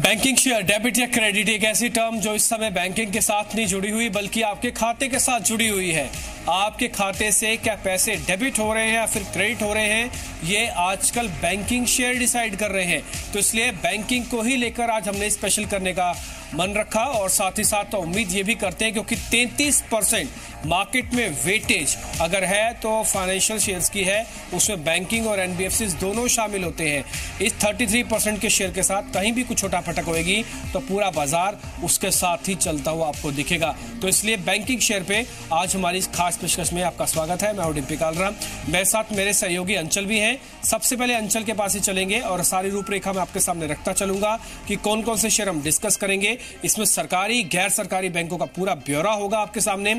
Banking share debit या credit एक ऐसी टर्म जो इस समय बैंकिंग के साथ नहीं जुड़ी हुई, बल्कि आपके खाते के साथ जुड़ी हुई है। आपके खाते से क्या पैसे डेबिट हो रहे हैं या फिर क्रेडिट हो रहे हैं, ये आजकल बैंकिंग शेयर डिसाइड कर रहे हैं। तो इसलिए बैंकिंग को ही लेकर आज हमने स्पेशल करने का मन रखा और साथ ही साथ तो उम्मीद ये भी करते हैं क्योंकि 33 परसेंट मार्केट में वेटेज अगर है तो फाइनेंशियल शेयर्स की है, उसमें बैंकिंग और एनबीएफसी दोनों शामिल होते हैं। इस 33 परसेंट के शेयर के साथ कहीं भी कुछ छोटा फटक होएगी तो पूरा बाज़ार उसके साथ ही चलता हुआ आपको दिखेगा। तो इसलिए बैंकिंग शेयर पे आज हमारी खास पेशकश में आपका स्वागत है। मैं हूँ डिम्पी कालरा। मेरे साथ मेरे सहयोगी अंचल भी हैं। सबसे पहले अंचल के पास ही चलेंगे और सारी रूपरेखा मैं आपके सामने रखता चलूँगा कि कौन कौन से शेयर हम डिस्कस करेंगे। इसमें सरकारी गैर सरकारी बैंकों का पूरा ब्यौरा होगा आपके सामने।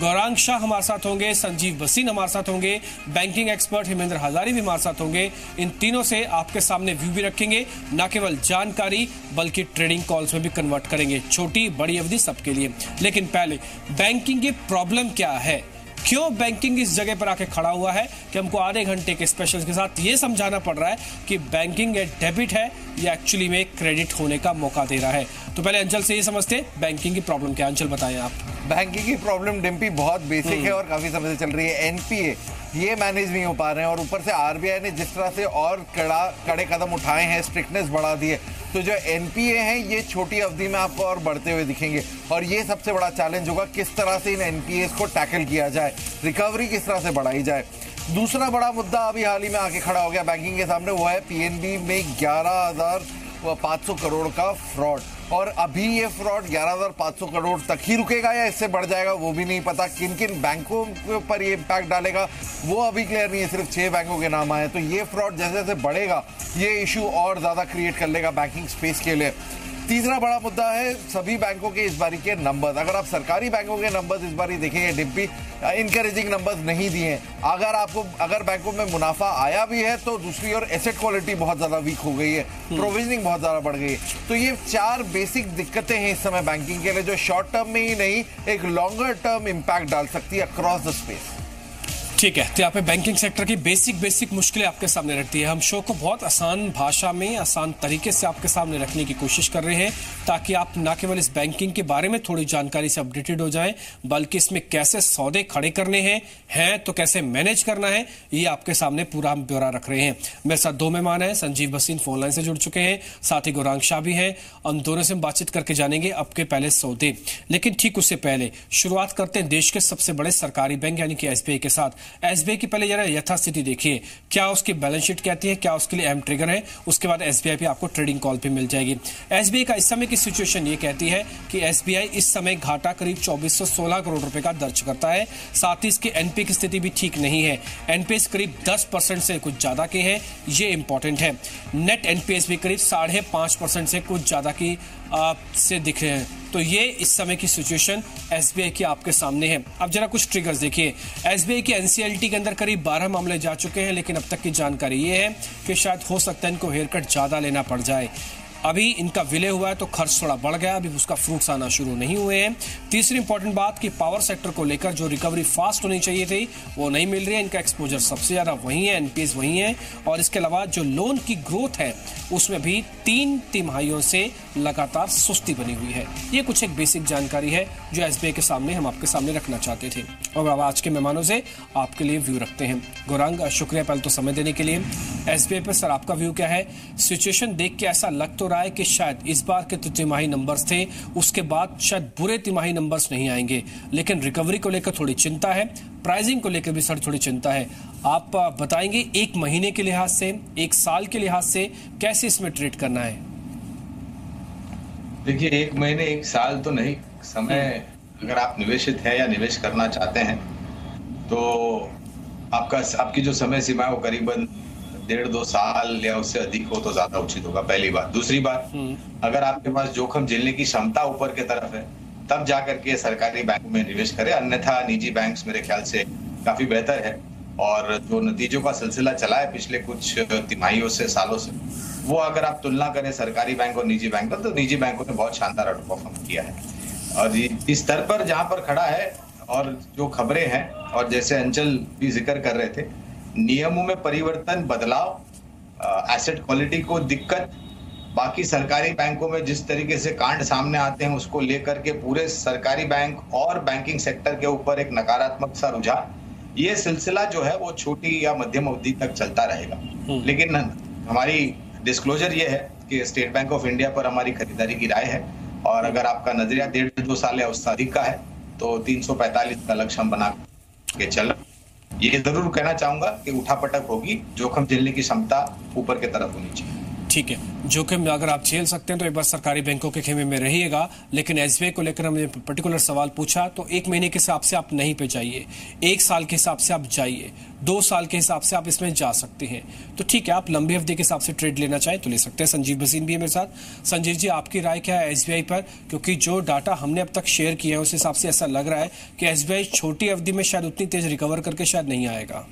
गौरांग शाह हमारे साथ होंगे, संजीव बसीन हमारे साथ होंगे, बैंकिंग एक्सपर्ट हिमेंद्र हजारी भी हमारे साथ होंगे। इन तीनों से आपके सामने व्यू भी रखेंगे। न केवल जानकारी, बल्कि ट्रेडिंग कॉल्स में भी कन्वर्ट करेंगे। छोटी, बड़ी अवधि सबके लिए। लेकिन पहले बैंकिंग की प्रॉब्लम क्या है? क्यों बैंकिंग इस जगह पर आके खड़ा हुआ है कि हमको आधे घंटे के स्पेशल के साथ ये समझाना पड़ रहा है कि बैंकिंग एक डेबिट है या एक्चुअली में क्रेडिट होने का मौका दे रहा है। तो पहले अंचल से ये समझते बैंकिंग की प्रॉब्लम क्या अंचल बताएँ आप। बैंकिंग की प्रॉब्लम डिम्पी बहुत बेसिक है और काफ़ी समय से चल रही है। एनपीए ये मैनेज नहीं हो पा रहे हैं और ऊपर से आरबीआई ने जिस तरह से और कड़ा कड़े कदम उठाए हैं स्ट्रिक्टनेस बढ़ा दी है। तो जो एनपीए हैं, ये छोटी अवधि में आपको और बढ़ते हुए दिखेंगे। और ये सबसे बड़ा चैलेंज होगा किस तरह से इन एनपीए को टैकल किया जाए रिकवरी किस तरह से बढ़ाई जाए। दूसरा बड़ा मुद्दा अभी हाल ही में आके खड़ा हो गया बैंकिंग के सामने, वो है पीएनबी में ग्यारह हज़ार पाँच सौ करोड़ का फ्रॉड और अभी ये फ्रॉड 11,500 करोड़ तक ही रुकेगा या इससे बढ़ जाएगा वो भी नहीं पता। किन किन बैंकों पर ये इम्पैक्ट डालेगा वो अभी क्लियर नहीं है सिर्फ़ छः बैंकों के नाम आए तो ये फ्रॉड जैसे जैसे बढ़ेगा ये इशू और ज़्यादा क्रिएट कर लेगा बैंकिंग स्पेस के लिए। तीसरा बड़ा मुद्दा है सभी बैंकों के इस बारी के नंबर्स अगर आप सरकारी बैंकों के नंबर्स इस बारी देखेंगे डिब्बी इनकरेजिंग नंबर्स नहीं दिए अगर आपको अगर बैंकों में मुनाफा आया भी है तो दूसरी ओर एसेट क्वालिटी बहुत ज़्यादा वीक हो गई है। प्रोविजनिंग बहुत ज़्यादा बढ़ गई है। तो ये चार बेसिक दिक्कतें हैं इस समय बैंकिंग के लिए जो शॉर्ट टर्म में ही नहीं एक लॉन्गर टर्म इम्पैक्ट डाल सकती है अक्रॉस द स्पेस ठीक है तो यहाँ पे बैंकिंग सेक्टर की बेसिक बेसिक मुश्किलें आपके सामने रखती है। हम शो को बहुत आसान भाषा में, आसान तरीके से आपके सामने रखने की कोशिश कर रहे हैं, ताकि आप न केवल इस बैंकिंग के बारे में थोड़ी जानकारी से अपडेटेड हो जाएँ, बल्कि इसमें कैसे सौदे खड़े करने हैं हैं तो कैसे मैनेज करना है, ये आपके सामने पूरा हम ब्यौरा रख रहे हैं। मेरे साथ दो मेहमान हैं, संजीव भसीन फ़ोन लाइन से जुड़ चुके हैं, साथ ही गौरांग शाह भी हैं। हम दोनों से हम बातचीत करके जानेंगे अब के पहले सौदे। लेकिन ठीक उससे पहले, शुरुआत करते हैं देश के सबसे बड़े सरकारी बैंक यानी कि एसबीआई के साथ। एसबीआई की पहले जरा यथास्थिति देखिए। क्या उसकी बैलेंस शीट कहती है? क्या उसके लिए अहम ट्रिगर है? उसके बाद एसबीआई पे आपको ट्रेडिंग कॉल भी मिल जाएगी। एसबीआई का इस समय की सिचुएशन ये कहती है कि एसबीआई इस समय घाटा करीब 2416 करोड़ रुपए का दर्ज करता है। साथ ही इसके एनपी की स्थिति भी ठीक नहीं है। एनपीएस करीब 10 परसेंट से कुछ ज़्यादा के हैं। ये इंपॉर्टेंट है। नेट एनपीएस भी करीब साढ़े से कुछ ज़्यादा की से दिख रहे हैं। तो ये इस समय की सिचुएशन एसबीआई की आपके सामने है। अब जरा कुछ ट्रिगर्स देखिए। एसबीआई की एनसीएलटी के अंदर करीब 12 मामले जा चुके हैं, लेकिन अब तक की जानकारी ये है कि शायद हो सकता है इनको हेयर कट ज़्यादा लेना पड़ जाए। अभी इनका विलय हुआ है तो खर्च थोड़ा बढ़ गया अभी उसका फ्रूट्स आना शुरू नहीं हुए हैं। तीसरी इंपॉर्टेंट बात कि पावर सेक्टर को लेकर जो रिकवरी फास्ट होनी चाहिए थी, वो नहीं मिल रही है। इनका एक्सपोजर सबसे ज़्यादा वही है एनपीएस वही है। और इसके अलावा जो लोन की ग्रोथ है, उसमें भी तीन तिमाहियों से लगातार सुस्ती बनी हुई है। ये कुछ एक बेसिक जानकारी है जो एस के सामने हम आपके सामने रखना चाहते थे। और अब आज के मेहमानों से आपके लिए व्यू रखते हैं। गौरांग, शुक्रिया पहले तो समय देने के लिए। एस पर सर, आपका व्यू क्या है? सिचुएशन देख के ऐसा लग तो रहा है कि शायद इस बार के तो तिमाही नंबर्स थे उसके बाद शायद बुरे तिमाही नंबर्स नहीं आएँगे। लेकिन रिकवरी को लेकर थोड़ी चिंता है प्राइसिंग को लेकर भी सर थोड़ी चिंता है। आप बताएँगे एक महीने के लिहाज से एक साल के लिहाज से कैसे इसमें ट्रेड करना है? देखिए एक महीने एक साल तो नहीं समय अगर आप निवेशित हैं या निवेश करना चाहते हैं तो आपका आपकी जो समय सीमा है वो करीबन डेढ़ दो साल या उससे अधिक हो तो ज़्यादा उचित होगा पहली बात। दूसरी बात हम्म। अगर आपके पास जोखिम झेलने की क्षमता ऊपर की तरफ़ है तब जाकर के सरकारी बैंक में निवेश करें। अन्यथा निजी बैंक मेरे ख्याल से काफ़ी बेहतर है। और जो नतीजों का सिलसिला चला है पिछले कुछ तिमाहियों से सालों से वो अगर आप तुलना करें सरकारी बैंक और निजी बैंक का तो निजी बैंकों ने बहुत शानदार आउट परफॉर्म किया है। और इस स्तर पर जहाँ पर खड़ा है और जो खबरें हैं और जैसे अंचल भी ज़िक्र कर रहे थे नियमों में परिवर्तन बदलाव एसेट क्वालिटी को दिक्कत बाकी सरकारी बैंकों में जिस तरीके से कांड सामने आते हैं उसको लेकर के पूरे सरकारी बैंक और बैंकिंग सेक्टर के ऊपर एक नकारात्मक सा रुझान ये सिलसिला जो है वो छोटी या मध्यम अवधि तक चलता रहेगा। हम्म। लेकिन हमारी डिस्क्लोजर ये है कि स्टेट बैंक ऑफ़ इंडिया पर हमारी खरीदारी की राय है और अगर आपका नज़रिया डेढ़ दो साल या उससे अधिक का है तो 345 का लक्ष्य हम बना के चल ये ज़रूर कहना चाहूँगा कि उठापटक होगी, जोखिम झेलने की क्षमता ऊपर की तरफ़ होनी चाहिए। ठीक है, जोखिम अगर आप झेल सकते हैं तो एक बार सरकारी बैंकों के खेमे में रहिएगा, लेकिन एस को लेकर हमने पर्टिकुलर सवाल पूछा तो एक महीने के हिसाब से आप नहीं पे जाइए। एक साल के हिसाब से आप जाइए। दो साल के हिसाब से आप इसमें जा सकते हैं। तो ठीक है, आप लंबी अवधि के हिसाब से ट्रेड लेना चाहें तो ले सकते हैं। संजीव भसीन भी है मेरे साथ। संजीव जी, आपकी राय क्या है एसबीआई पर? क्योंकि जो डाटा हमने अब तक शेयर किया है, उस हिसाब से ऐसा लग रहा है कि एसबीआई छोटी अवधि में शायद उतनी तेज रिकवर करके शायद नहीं आएगा।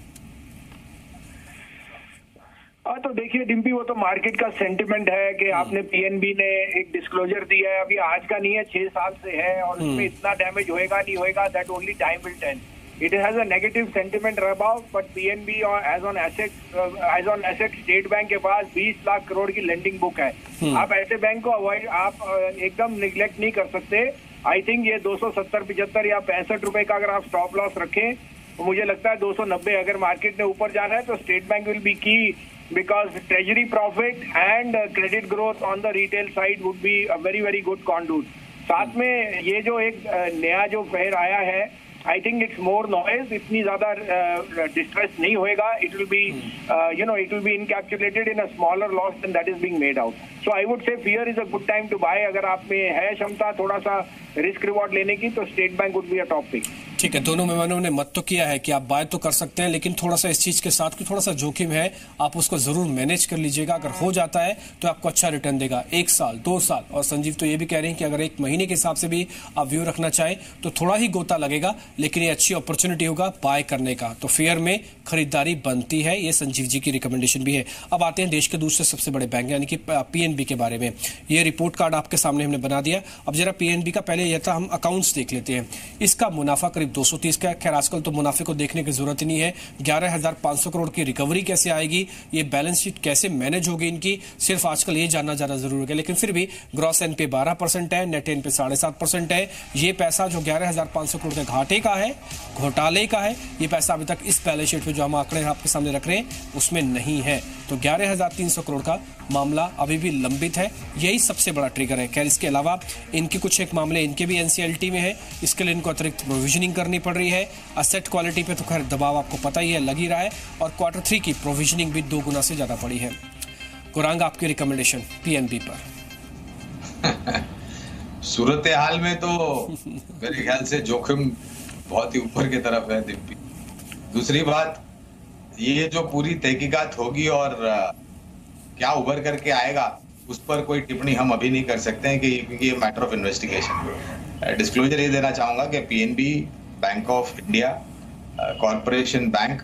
हाँ तो देखिए डिम्पी वो तो मार्केट का सेंटिमेंट है कि हम्म। आपने पीएनबी ने एक डिस्क्लोजर दिया है अभी आज का नहीं है छह साल से है और उसमें हम्म। इतना डैमेज होएगा नहीं होएगा that only time will it has a negative sentiment about but PNB और edge on asset edge on asset State Bank के पास 20 लाख करोड़ की लेंडिंग बुक है हम्म। आप ऐसे बैंक को अवॉइड आप uh, एकदम निग्लेक्ट नहीं कर सकते आई थिंक ये 270 पिछहत्तर या पैंसठ रुपए का अगर आप स्टॉप लॉस रखें तो मुझे लगता है 290 अगर मार्केट ने ऊपर जाना है तो State Bank will be key because treasury profit and uh, credit growth on the retail side would be a very very good conduit. साथ में ये जो एक नया जो फेयर आया है I think it's more noise इतनी ज़्यादा डिस्ट्रेस uh, नहीं होएगा। It will be you know it will be encapsulated in a smaller loss than that is being made out so I would say fear is a good time to buy अगर आप में है क्षमता थोड़ा सा risk reward लेने की तो State Bank would be a top pick ठीक है, दोनों मेहमानों ने मत तो किया है कि आप बाय तो कर सकते हैं, लेकिन थोड़ा सा इस चीज़ के साथ कि थोड़ा सा जोखिम है, आप उसको ज़रूर मैनेज कर लीजिएगा। अगर हो जाता है तो आपको अच्छा रिटर्न देगा। एक साल, दो साल, और संजीव तो ये भी कह रहे हैं कि अगर एक महीने के हिसाब से भी आप व्यू रखना चाहें तो थोड़ा ही गोता लगेगा, लेकिन ये अच्छी अपॉर्चुनिटी होगा बाय करने का। तो फेयर में खरीदारी बनती है, ये संजीव जी की रिकमेंडेशन भी है। अब आते हैं देश के दूसरे सबसे बड़े बैंक यानी कि पीएनबी के बारे में। ये रिपोर्ट कार्ड आपके सामने हमने बना दिया। अब जरा पीएनबी का पहले यह था हम अकाउंट्स देख लेते हैं। इसका मुनाफा करीब 230 का खैर आजकल तो मुनाफे को देखने की ज़रूरत ही नहीं है। ग्यारह हज़ार पाँच सौ करोड़ की रिकवरी कैसे आएगी? ये बैलेंस शीट कैसे मैनेज होगी इनकी? सिर्फ़ आजकल ये जानना ज़्यादा ज़रूरी है, लेकिन फिर भी ग्रॉस एन पे बारह परसेंट है, नेट एन पे साढ़े सात परसेंट है। ये पैसा जो ग्यारह हज़ार पाँच सौ करोड़ के घाटे का है, घोटाले का है, ये पैसा अभी तक इस बैलेंस शीट में जो हम आंकड़े आपके सामने रख रहे हैं, उसमें नहीं है। तो ग्यारह हज़ार तीन सौ करोड़ का मामला अभी भी लंबित है। यही सबसे बड़ा ट्रिगर है। खैर इसके अलावा इनके कुछ एक मामले इनके भी एनसीएलटी में है। इसके लिए इनको अतिरिक्त प्रोविजनिंग करनी पड़ रही है। असेट क्वालिटी पे तो खैर दबाव आपको पता ही है लग ही रहा है। और क्वार्टर थ्री की प्रोविजनिंग भी दो गुना से ज़्यादा पड़ी है। गुरांग आपकी रिकमेंडेशन पीएनबी पर। सूरत हाल में तो मेरे ख्याल से जोखिम बहुत ही ऊपर की तरफ़ है दिप्पी दूसरी बात ये जो पूरी तहकीकात होगी और क्या उभर करके आएगा उस पर कोई टिप्पणी हम अभी नहीं कर सकते हैं कि क्योंकि ये मैटर ऑफ़ इन्वेस्टिगेशन डिस्क्लोजर ये देना चाहूँगा कि PNB Bank of India Corporation Bank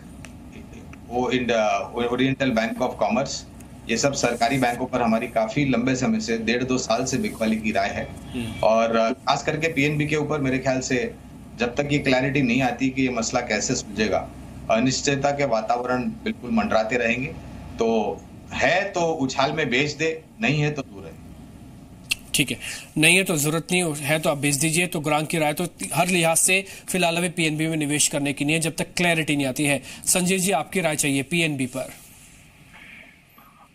Oriental Bank of Commerce ये सब सरकारी बैंकों पर हमारी काफ़ी लंबे समय से डेढ़ दो साल से बिकवाली की राय है हम्म। और खास करके पीएनबी के ऊपर मेरे ख्याल से जब तक ये क्लैरिटी नहीं आती कि ये मसला कैसे सुलझेगा अनिश्चितता के वातावरण बिल्कुल मंडराते रहेंगे। तो है तो उछाल में बेच दे नहीं है तो दूर है ठीक है। नहीं है तो ज़रूरत नहीं है तो आप बेच दीजिए। तो ग्रांक की राय तो हर लिहाज से फ़िलहाल अभी पीएनबी में निवेश करने की नहीं है जब तक क्लैरिटी नहीं आती है। संजय जी आपकी राय चाहिए पीएनबी पर।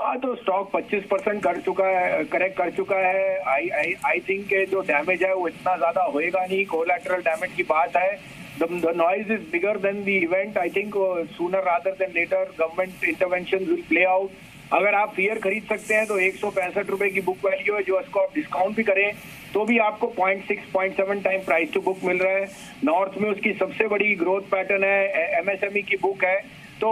हाँ तो स्टॉक 25 परसेंट कर चुका है करेक्ट कर चुका है। आई आई आई थिंक जो डैमेज है वो इतना ज़्यादा होएगा नहीं। कोलैटरल डैमेज की बात है। The, the noise is bigger than the event. I think uh, sooner rather than later government interventions will play out. अगर आप फियर खरीद सकते हैं तो एक सौ पैंसठ रुपए की बुक वैल्यू है जो उसको आप डिस्काउंट भी करें तो भी आपको point six point seven time price to book मिल रहा है नॉर्थ में उसकी सबसे बड़ी ग्रोथ पैटर्न है एमएसएमई की बुक है तो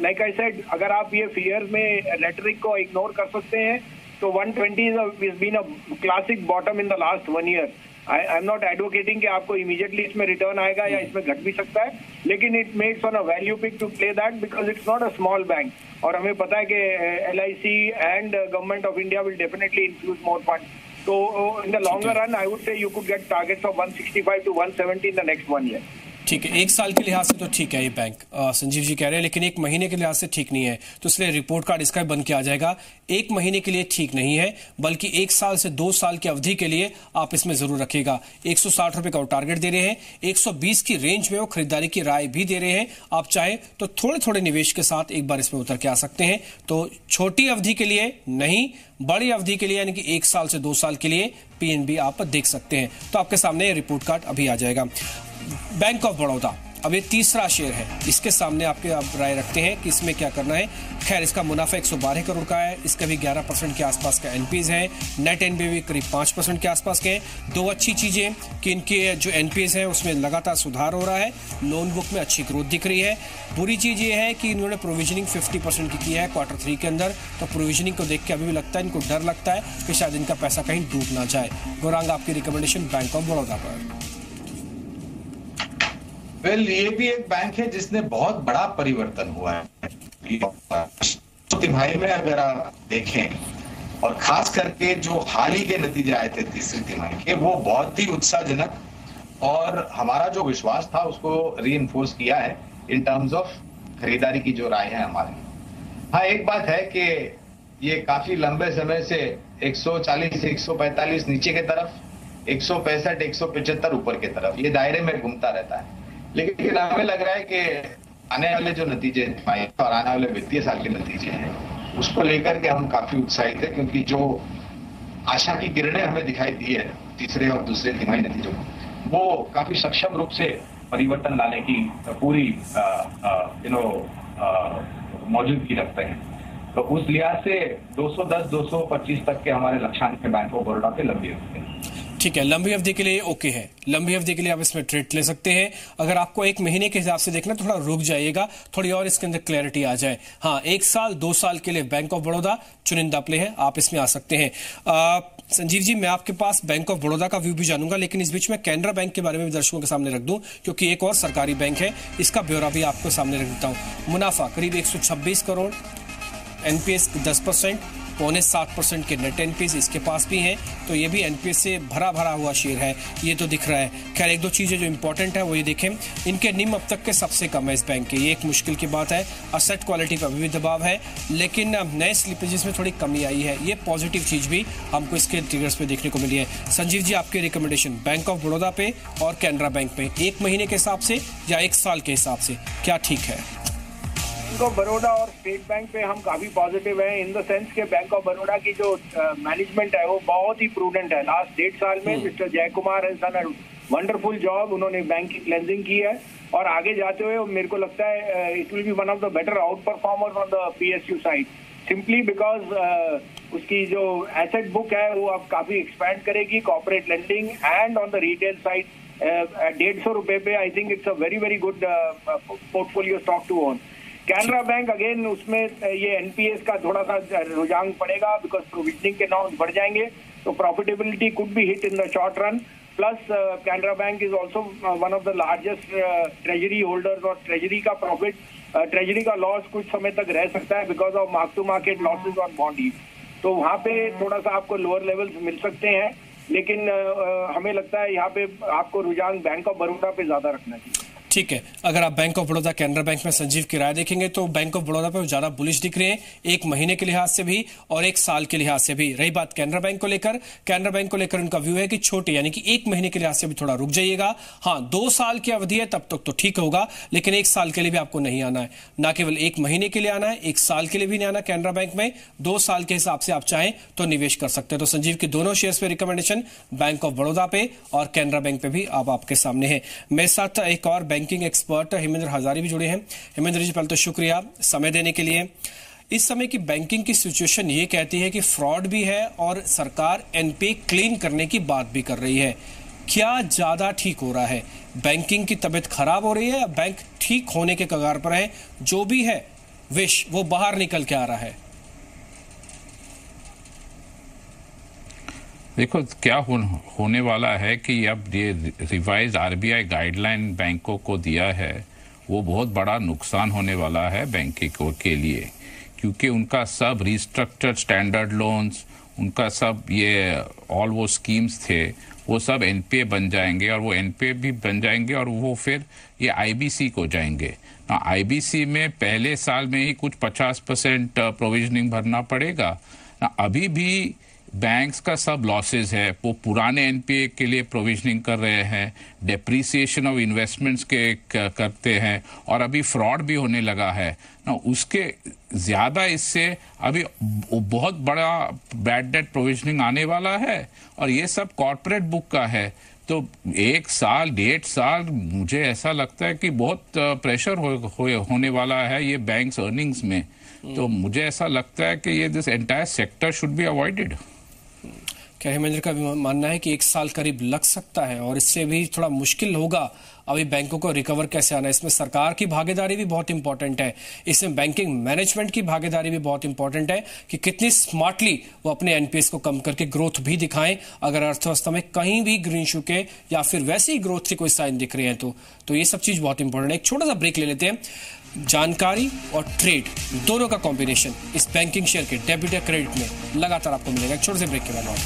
लाइक आई सेड अगर आप ये फियर में रेटरिक को इग्नोर कर सकते हैं तो 120 is been a classic bottom in the last one year I am not advocating कि आपको इमीडिएटली इसमें रिटर्न आएगा या इसमें घट भी सकता है लेकिन it makes on a value pick to play that because it's not a small bank और हमें पता है कि LIC and government of India will definitely include more fund तो in the longer run I would say you could get targets of 165 to 170 in the next one year ठीक है एक साल के लिहाज से तो ठीक है ये बैंक आ, संजीव जी कह रहे हैं लेकिन एक महीने के लिहाज से ठीक नहीं है। तो इसलिए रिपोर्ट कार्ड इसका बन के आ जाएगा। एक महीने के लिए ठीक नहीं है बल्कि एक साल से दो साल की अवधि के लिए आप इसमें ज़रूर रखिएगा। एक रुपए का टारगेट दे रहे हैं 120 की रेंज में वो खरीदारी की राय भी दे रहे हैं। आप चाहे तो थोड़े थोड़े निवेश के साथ एक बार इसमें उतर के आ सकते हैं। तो छोटी अवधि के लिए नहीं बड़ी अवधि के लिए यानी कि एक साल से दो साल के लिए पीएनबी आप देख सकते हैं। तो आपके सामने रिपोर्ट कार्ड अभी आ जाएगा। बैंक ऑफ़ बड़ौदा अब ये तीसरा शेयर है। इसके सामने आपके आप राय रखते हैं कि इसमें क्या करना है। खैर, इसका मुनाफा 112 करोड़ का है। इसका भी 11 परसेंट के आसपास का एनपीएस है। नेट एनपीए भी करीब 5 परसेंट के आसपास के हैं। दो अच्छी चीज़ें कि इनके जो एनपीएस है, उसमें लगातार सुधार हो रहा है। लोन बुक में अच्छी ग्रोथ दिख रही है। बुरी चीज़ ये है कि इन्होंने प्रोविजनिंग फिफ्टी परसेंट की है क्वार्टर थ्री के अंदर। तो प्रोविजनिंग को देख के अभी भी लगता है, इनको डर लगता है कि शायद इनका पैसा कहीं डूब ना जाए। गौरांग, आपकी रिकमेंडेशन बैंक ऑफ़ बड़ौदा पर। वेल ये भी एक बैंक है जिसने बहुत बड़ा परिवर्तन हुआ है। तिमाही में अगर आप देखें, और खास करके जो हाल ही के नतीजे आए थे तीसरी तिमाही के, वो बहुत ही उत्साहजनक और हमारा जो विश्वास था उसको री किया है इन टर्म्स ऑफ़ खरीदारी की जो राय है हमारी। हाँ एक बात है कि ये काफ़ी लंबे समय से 140 145 नीचे की तरफ़, एक सौ पैंसठ, एक सौ ऊपर की तरफ़, ये दायरे में घूमता रहता है। लेकिन हमें लग रहा है कि आने वाले जो नतीजे और आने वाले वित्तीय साल के नतीजे हैं, उसको लेकर के हम काफ़ी उत्साहित है, क्योंकि जो आशा की किरणें हमें दिखाई दी है, तीसरे और दूसरे तिमाही नतीजों को, वो काफ़ी सक्षम रूप से परिवर्तन लाने की पूरी यू नो मौजूदगी रखते हैं। तो उस लिहाज से 210 225 तक के हमारे लक्ष्यांक बैंक ऑफ़ बड़ौदा पे लंबी होते हैं। ठीक है, लंबी अवधि के लिए ओके है। लंबी अवधि के लिए आप इसमें ट्रेड ले सकते हैं। अगर आपको एक महीने के हिसाब से देखना थोड़ा रुक जाइएगा, थोड़ी और इसके अंदर क्लैरिटी आ जाए। हाँ एक साल, दो साल के लिए बैंक ऑफ़ बड़ौदा चुनिंदा प्ले है, आप इसमें आ सकते हैं। संजीव जी, मैं आपके पास बैंक ऑफ़ बड़ौदा का व्यू भी जानूँगा, लेकिन इस बीच में कैनरा बैंक के बारे में दर्शकों के सामने रख दूँ, क्योंकि एक और सरकारी बैंक है, इसका ब्यौरा भी आपको सामने रख देता हूँ। मुनाफा, करीब एक सौ छब्बीस करोड़ एनपीएस दस परसेंट पौने सात परसेंट के नेट एनपीएस इसके पास भी हैं तो ये भी एनपीएस से भरा भरा हुआ शेयर है, ये तो दिख रहा है। खैर, एक दो चीज़ें जो इंपॉर्टेंट है, वो ये देखें। इनके निम अब तक के सबसे कम है इस बैंक के, ये एक मुश्किल की बात है। असेट क्वालिटी अभी भी दबाव है, लेकिन नए स्लिपेजेस में थोड़ी कमी आई है। ये पॉजिटिव चीज़ भी हमको इसके ट्रिगर्स पे देखने को मिली है। संजीव जी, आपकी रिकमेंडेशन बैंक ऑफ़ बड़ौदा पे और कैनरा बैंक पे, एक महीने के हिसाब से या एक साल के हिसाब से, क्या ठीक है? बैंक ऑफ़ बड़ौदा और स्टेट बैंक पे हम काफ़ी पॉजिटिव हैं इन द सेंस के बैंक ऑफ़ बड़ौदा की जो मैनेजमेंट है वो बहुत ही प्रूडेंट है। लास्ट डेढ़ साल में mister Jai Kumar wonderful job उन्होंने बैंक की क्लेंजिंग की है। और आगे जाते हुए मेरे को लगता है it will be one of the better outperformer on the PSU side simply because उसकी जो एसेट बुक है वो अब काफ़ी एक्सपैंड करेगी corporate lending and on the retail side डेढ़ सौ रुपए पे I think it's a very very good portfolio stock to own Canara Bank again उसमें ये एनपीएस का थोड़ा सा रुझान पड़ेगा बिकॉज़ प्रोविजनिंग के नॉर्म्स बढ़ जाएँगे तो profitability could be hit in the short run plus Canara Bank is also one of the largest treasury holders और ट्रेजरी का प्रॉफिट ट्रेजरी का लॉस कुछ समय तक रह सकता है because of mark to market losses on bond तो वहाँ पे थोड़ा सा आपको लोअर लेवल्स मिल सकते हैं, लेकिन हमें लगता है यहाँ पे आपको रुझान बैंक ऑफ़ बड़ौदा पे ज़्यादा रखना चाहिए। ठीक है, अगर आप Bank of Baroda Canara Bank में संजीव की राय देखेंगे तो बैंक ऑफ़ बड़ौदा पर ज़्यादा बुलिश दिख रहे हैं, एक महीने के लिहाज से भी और एक साल के लिहाज से भी। रही बात कैनरा बैंक को लेकर कैनरा बैंक को लेकर उनका व्यू है कि छोटे, यानी कि एक महीने के लिहाज से भी थोड़ा रुक जाइएगा। हाँ दो साल की अवधि है, तब तक तो ठीक होगा, लेकिन एक साल के लिए भी आपको नहीं आना है। ना केवल एक महीने के लिए आना है, एक साल के लिए भी नहीं आना कैनरा बैंक में। दो साल के हिसाब से आप चाहें तो निवेश कर सकते हैं। तो संजीव के दोनों शेयर पे रिकमेंडेशन बैंक ऑफ़ बड़ौदा पे और कैनरा बैंक पे भी आपके सामने है। मेरे साथ एक और बैंकिंग एक्सपर्ट हेमेंद्र हजारी भी जुड़े हैं। हेमेंद्र जी, पहले तो शुक्रिया समय देने के लिए। इस समय की बैंकिंग की सिचुएशन ये कहती है कि फ्रॉड भी है और सरकार एनपीए क्लीन करने की बात भी कर रही है। क्या ज़्यादा ठीक हो रहा है? बैंकिंग की तबीयत खराब हो रही है या बैंक ठीक होने के कगार पर है? जो भी है विश वो बाहर निकल के आ रहा है। देखो क्या हो, होने वाला है कि अब ये रिवाइज आरबीआई गाइडलाइन बैंकों को दिया है वो बहुत बड़ा नुकसान होने वाला है बैंकों के लिए। क्योंकि उनका सब रिस्ट्रक्चर स्टैंडर्ड लोन्स उनका सब ये ऑल वो स्कीम्स थे वो सब एनपीए बन जाएँगे और वो एनपीए भी बन जाएँगे और वो फिर ये आईबीसी को जाएँगे। आईबीसी में पहले साल में ही कुछ 50 परसेंट प्रोविजनिंग भरना पड़ेगा। ना अभी भी बैंक्स का सब लॉसेस है वो पुराने एनपीए के लिए प्रोविजनिंग कर रहे हैं डेप्रीसिएशन ऑफ़ इन्वेस्टमेंट्स के करते हैं और अभी फ्रॉड भी होने लगा है। ना उसके ज़्यादा इससे अभी बहुत बड़ा बैड डेट प्रोविजनिंग आने वाला है और ये सब कॉरपोरेट बुक का है। तो एक साल डेढ़ साल मुझे ऐसा लगता है कि बहुत प्रेशर हो, हो, होने वाला है ये बैंक्स अर्निंग्स में। तो मुझे ऐसा लगता है कि ये this entire sector should be avoided क्या हेमेंद्र का मानना है कि एक साल करीब लग सकता है और इससे भी थोड़ा मुश्किल होगा। अभी बैंकों को रिकवर कैसे आना इसमें सरकार की भागीदारी भी बहुत इंपॉर्टेंट है। इसमें बैंकिंग मैनेजमेंट की भागीदारी भी बहुत इंपॉर्टेंट है कि कितनी स्मार्टली वो अपने एनपीएस को कम करके ग्रोथ भी दिखाएँ। अगर अर्थव्यवस्था में कहीं भी ग्रीन शू के या फिर वैसे ही ग्रोथ के कोई साइन दिख रहे हैं तो, तो ये सब चीज़ बहुत इंपॉर्टेंट है। एक छोटा सा ब्रेक ले लेते हैं। जानकारी और ट्रेड दोनों का कॉम्बिनेशन इस बैंकिंग शेयर के डेबिट या क्रेडिट में लगातार आपको मिलेगा। छोटे से ब्रेक के बाद लौट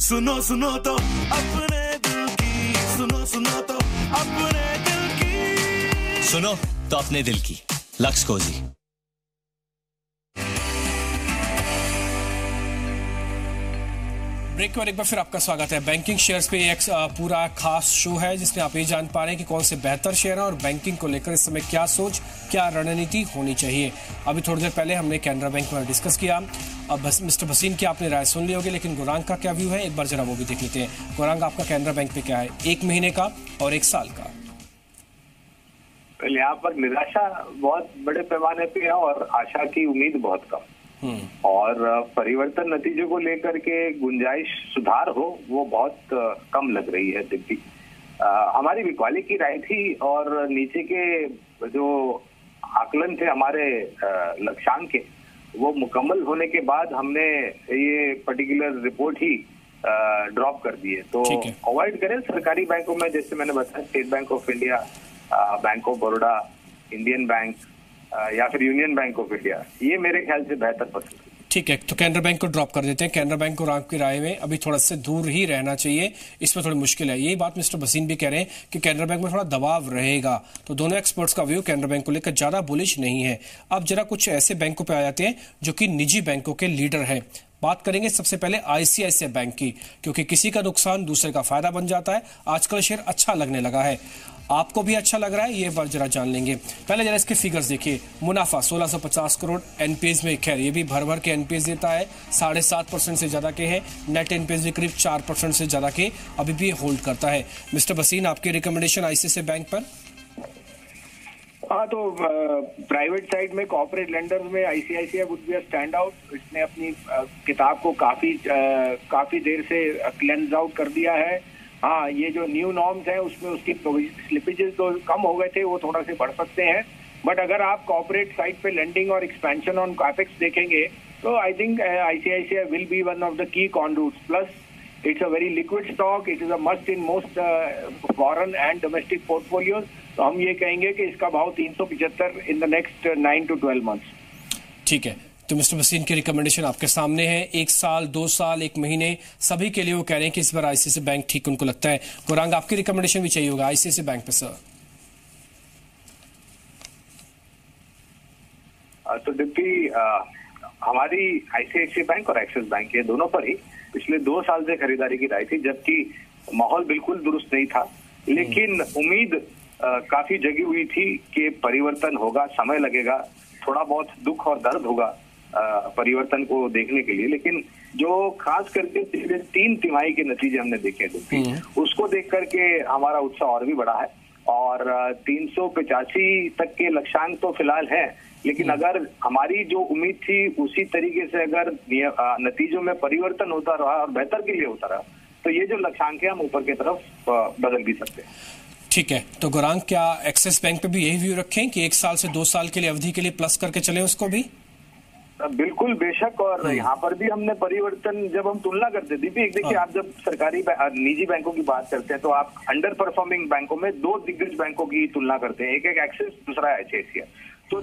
सुनो सुनो तो अपने दिल की सुनो सुनो तो अपने दिल की। सुनो तो अपने दिल की लक्स कोजी ब्रेक के बाद एक बार फिर आपका स्वागत है। बैंकिंग शेयर्स पे एक पूरा खास शो है जिसमें आप ये जान पा रहे हैं कि कौन से बेहतर शेयर हैं और बैंकिंग को लेकर इस समय क्या सोच क्या रणनीति होनी चाहिए। अभी थोड़ी देर पहले हमने कैनरा बैंक में डिस्कस किया। अब बस, मिस्टर भसीन की आपने राय सुन ली होगी लेकिन गुरांग का क्या व्यू है? एक बार जरा वो भी देख लेते हैं। गुरांग आपका कैनरा बैंक पे क्या है? एक महीने का और एक साल का। यहाँ पर निराशा बहुत बड़े पैमाने पे है और आशा की उम्मीद बहुत कम। और परिवर्तन नतीजों को लेकर के गुंजाइश सुधार हो वो बहुत कम लग रही है दिव्य हमारी बिकवाली की राय थी और नीचे के जो आकलन थे हमारे लक्ष्यांक के वो मुकम्मल होने के बाद हमने ये पर्टिकुलर रिपोर्ट ही ड्रॉप कर दिए। तो अवॉइड करें सरकारी बैंकों में जैसे मैंने बताया State Bank of India Bank of Baroda Indian Bank या फिर यूनियन बैंक ऑफ़ इंडिया। ये मेरे ख्याल से बेहतर पसंद ठीक है तो कैनरा बैंक को ड्रॉप कर देते हैं। कैनरा बैंक को आपकी राय में अभी थोड़ा से दूर ही रहना चाहिए। इसमें थोड़ी मुश्किल है। यही बात मिस्टर बसीन भी कह रहे हैं कि कैनरा बैंक में थोड़ा दबाव रहेगा। तो दोनों एक्सपर्ट्स का व्यू कैनरा बैंक को लेकर ज़्यादा बुलिश नहीं है। अब जरा कुछ ऐसे बैंकों पर आ जाते हैं जो कि निजी बैंकों के लीडर हैं। बात करेंगे सबसे पहले आईसीआईसीआई बैंक की, क्योंकि किसी का नुकसान दूसरे का फ़ायदा बन जाता है। आजकल शेयर अच्छा लगने लगा है। आपको भी अच्छा लग रहा है, ये जरा जान लेंगे। पहले जरा इसके फिगर्स देखिए। मुनाफा 1650 करोड़ एनपीएस में खैर, ये भी भर भर के एनपीएस देता है। साढ़े सात परसेंट से ज़्यादा के हैं। नेट एनपीएस भी करीब चार परसेंट से ज़्यादा के अभी भी होल्ड करता है। मिस्टर बसीन, आपकी रिकमेंडेशन आईसीआई बैंक पर? हाँ तो प्राइवेट साइड में कॉर्पोरेट लेंडर्स में ICICI would be a stand out इसने अपनी किताब को काफ़ी काफ़ी देर से क्लेंस आउट कर दिया है। हाँ ये जो न्यू नॉर्म्स हैं, उसमें उसकी स्लिपेजेस तो कम हो गए थे, वो थोड़ा से बढ़ सकते हैं। बट अगर आप कॉर्पोरेट साइड पे लेंडिंग और एक्सपेंशन ऑन कैपेक्स देखेंगे तो I think ICICI will be one of the key conduits plus it's a very liquid stock it is a must in most foreign and domestic portfolios तो हम ये कहेंगे कि इसका भाव तीन in the next nine to twelve months ठीक है। तो मिस्टर वसीन की रिकमेंडेशन आपके सामने है। एक साल दो साल एक महीने सभी के लिए वो कह रहे हैं कि इस बार आईसीसी बैंक ठीक उनको लगता है। गुरांग आपकी रिकमेंडेशन भी चाहिए होगा आईसीसी बैंक पे सर तो डिप्टी हमारी आईसीआईसी बैंक और एक्सिस बैंक ये दोनों पर ही पिछले दो साल से खरीदारी की राय थी जबकि माहौल बिल्कुल दुरुस्त नहीं था। लेकिन उम्मीद काफ़ी जगी हुई थी कि परिवर्तन होगा समय लगेगा थोड़ा बहुत दुख और दर्द होगा परिवर्तन को देखने के लिए लेकिन जो खास करके पिछले तीन तिमाही के नतीजे हमने देखे हम्म। उसको देख करके हमारा उत्साह और भी बढ़ा है और तीन सौ पचासी तक के लक्ष्यांक तो फ़िलहाल है लेकिन हम्म। अगर हमारी जो उम्मीद थी उसी तरीके से अगर नतीजों में परिवर्तन होता रहा और बेहतर के लिए होता रहा तो ये जो लक्ष्यांक है हम ऊपर की तरफ़ बदल भी सकते हैं ठीक है तो गुरांग क्या एक्सिस बैंक पे भी यही व्यू रखें कि एक साल से दो साल के लिए अवधि के लिए प्लस करके चले उसको भी बिल्कुल बेशक और हम्म। यहाँ पर भी हमने परिवर्तन जब हम तुलना करते थे भी एक देखिए हाँ। आप जब सरकारी निजी बैंकों की बात करते हैं तो आप अंडर परफॉर्मिंग बैंकों में दो दिग्गज बैंकों की तुलना करते हैं एक एक एक्सिस दूसरा एच तो